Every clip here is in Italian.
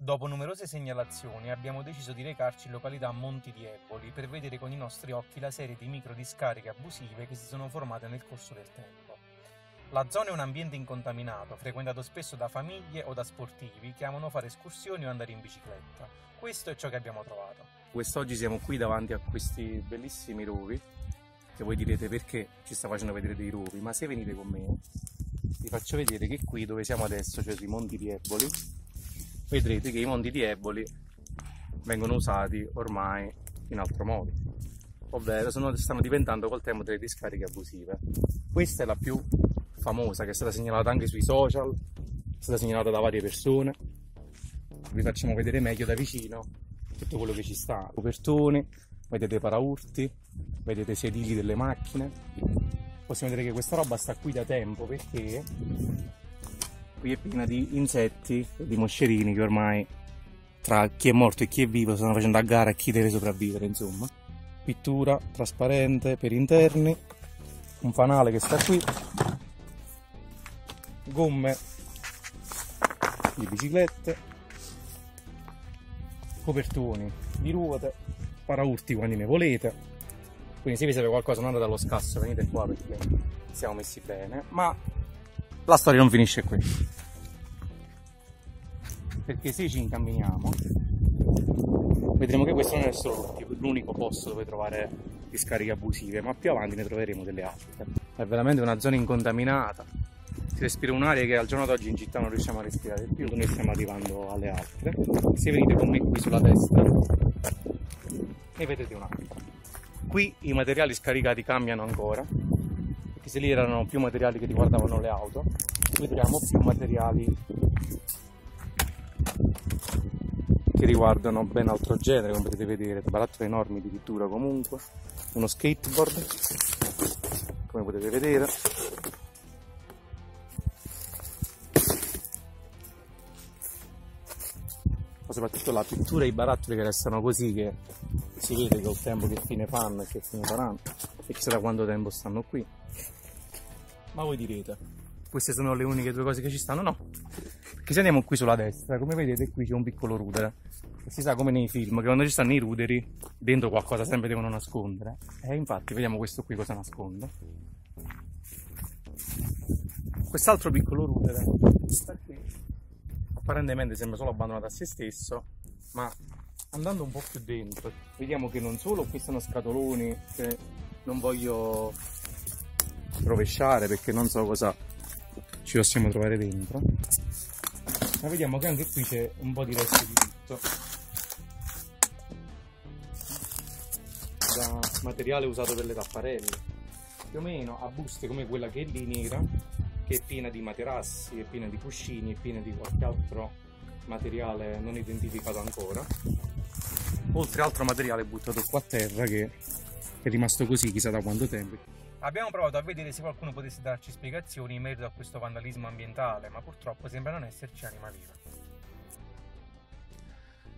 Dopo numerose segnalazioni abbiamo deciso di recarci in località Monti di Eboli per vedere con i nostri occhi la serie di microdiscariche abusive che si sono formate nel corso del tempo. La zona è un ambiente incontaminato, frequentato spesso da famiglie o da sportivi che amano fare escursioni o andare in bicicletta. Questo è ciò che abbiamo trovato. Quest'oggi siamo qui davanti a questi bellissimi rovi, che voi direte perché ci sta facendo vedere dei rovi, ma se venite con me vi faccio vedere che qui dove siamo adesso, cioè sui Monti di Eboli, vedrete. Che i monti di Eboli vengono usati ormai in altro modo. Ovvero sono, stanno diventando col tempo delle discariche abusive. Questa è la più famosa che è stata segnalata anche sui social è stata segnalata da varie persone. Vi facciamo vedere meglio da vicino tutto quello che ci sta. Copertoni vedete paraurti vedete sedili delle macchine. Possiamo vedere che questa roba sta qui da tempo perché qui è piena di insetti e di moscerini che ormai tra chi è morto e chi è vivo stanno facendo a gara a chi deve sopravvivere insomma. Pittura trasparente per interni un fanale che sta qui gomme di biciclette copertoni di ruote paraurti quando ne volete. Quindi se vi serve qualcosa non andate allo scasso venite qua perché siamo messi bene. Ma la storia non finisce qui. Perché se ci incamminiamo, vedremo che questo non è solo l'unico posto dove trovare discariche abusive, ma più avanti ne troveremo delle altre. È veramente una zona incontaminata. Si respira un'aria che al giorno d'oggi in città non riusciamo a respirare più, noi stiamo arrivando alle altre. Se venite con me qui sulla destra, ne vedete un'altra. Qui i materiali scaricati cambiano ancora, perché se lì erano più materiali che riguardavano le auto, vedremo più materiali che riguardano ben altro genere, come potete vedere, barattoli enormi di pittura comunque, uno skateboard, come potete vedere, ma soprattutto la pittura e i barattoli che restano così che si vede col tempo che fine fanno e che fine faranno e chissà da quanto tempo stanno qui. Ma voi direte, queste sono le uniche due cose che ci stanno? No, perché se andiamo qui sulla destra, come vedete qui c'è un piccolo rudere. E si sa come nei film, che quando ci stanno i ruderi, dentro qualcosa sempre devono nascondere. E infatti, vediamo questo qui cosa nasconde. Quest'altro piccolo rudere sta qui. Apparentemente sembra solo abbandonato a se stesso, ma andando un po' più dentro, vediamo che non solo qui sono scatoloni che non voglio rovesciare perché non so cosa ci possiamo trovare dentro. Ma vediamo che anche qui c'è un po' di resti di tutto. Da materiale usato per le tapparelle. Più o meno a buste come quella che è lì nera che è piena di materassi, è piena di cuscini, è piena di qualche altro materiale non identificato ancora. Oltre altro materiale buttato qua a terra che è rimasto così chissà da quanto tempo Abbiamo provato a vedere se qualcuno potesse darci spiegazioni in merito a questo vandalismo ambientale, ma purtroppo sembra non esserci anima viva.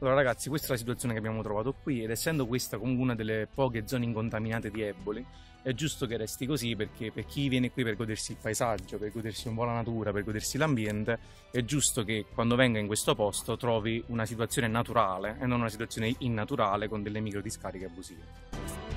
Allora ragazzi, questa è la situazione che abbiamo trovato qui ed essendo questa comunque una delle poche zone incontaminate di Eboli, è giusto che resti così perché per chi viene qui per godersi il paesaggio, per godersi un po' la natura, per godersi l'ambiente, è giusto che quando venga in questo posto trovi una situazione naturale e non una situazione innaturale con delle micro discariche abusive.